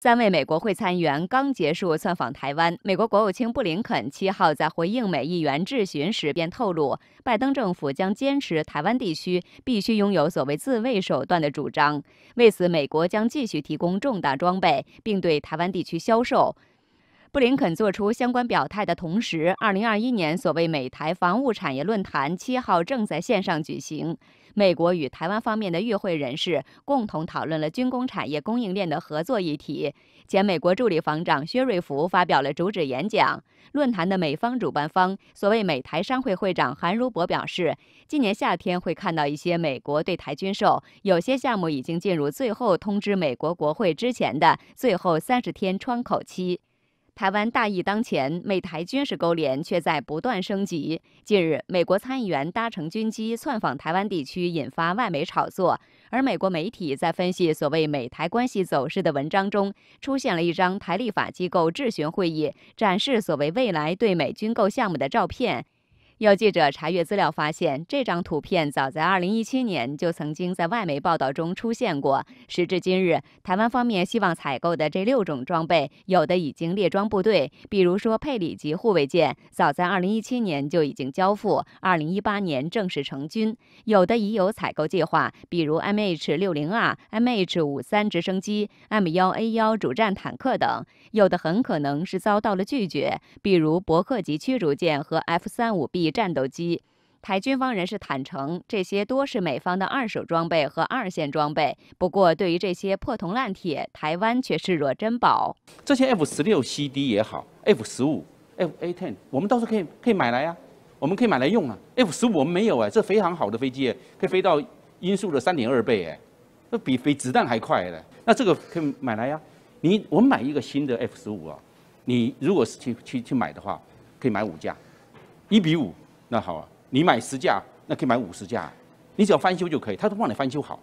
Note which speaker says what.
Speaker 1: 三位美国会参议员刚结束窜访台湾。美国国务卿布林肯七号在回应美议员质询时便透露，拜登政府将坚持台湾地区必须拥有所谓自卫手段的主张。为此，美国将继续提供重大装备，并对台湾地区销售。布林肯作出相关表态的同时，二零二一年所谓美台防务产业论坛七号正在线上举行。美国与台湾方面的与会人士共同讨论了军工产业供应链的合作议题。前美国助理防长薛瑞福发表了主旨演讲。论坛的美方主办方所谓美台商会会长韩如博表示，今年夏天会看到一些美国对台军售，有些项目已经进入最后通知美国国会之前的最后三十天窗口期。台湾大疫当前，美台军事勾连却在不断升级。近日，美国参议员搭乘军机窜访台湾地区，引发外媒炒作。而美国媒体在分析所谓美台关系走势的文章中，出现了一张台立法机构质询会议，展示所谓未来对美军购项目的照片。有记者查阅资料发现，这张图片早在2017年就曾经在外媒报道中出现过。时至今日，台湾方面希望采购的这六种装备，有的已经列装部队，比如说佩里级护卫舰，早在2017年就已经交付，2018年正式成军；有的已有采购计划，比如 MH-60R、MH-53 直升机、M1A1 主战坦克等；有的很可能是遭到了拒绝，比如伯克级驱逐舰和 F-35B。战斗机，台军方人士坦诚，这些多是美方的二手装备和二线装备。不过，对于这些破铜烂铁，台湾却视若珍宝。
Speaker 2: 这些 F 十六 CD 也好，F 十五、F A ten，我们倒是可以可以买来呀，我们可以买来用啊。F 十五我们没有哎，这非常好的飞机，可以飞到音速的三点二倍哎，那比飞子弹还快的。那这个可以买来呀。你我们买一个新的 F 十五啊，你如果是去去去买的话，可以买五架。一比五，那好啊，你买十架，那可以买五十架，你只要翻修就可以，他都帮你翻修好。